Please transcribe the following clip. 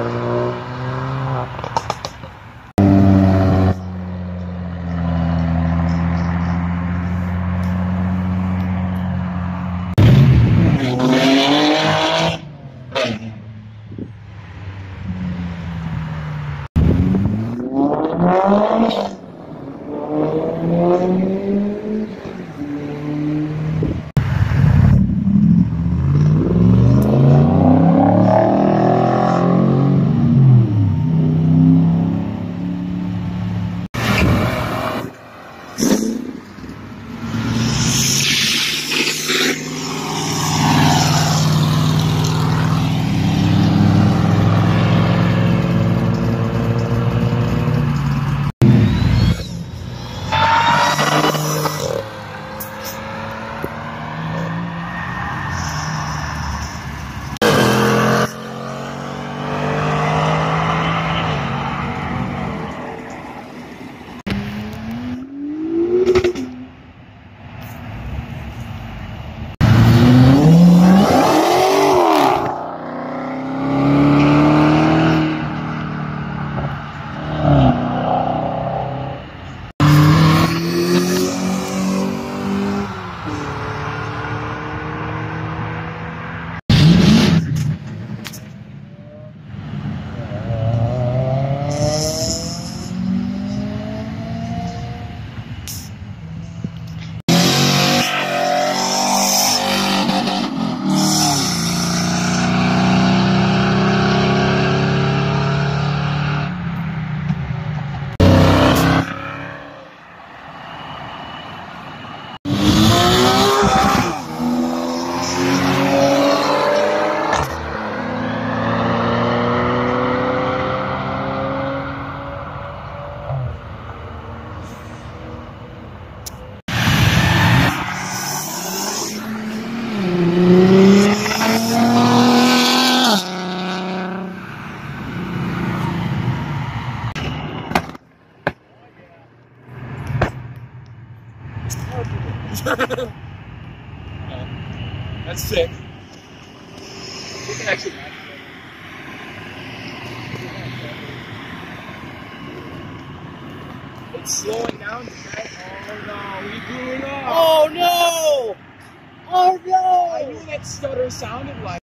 Uh... Oh, that's sick. We can actually It's slowing down tonight. Oh no, we blew it up. Oh no! Oh no! I knew that stutter sounded like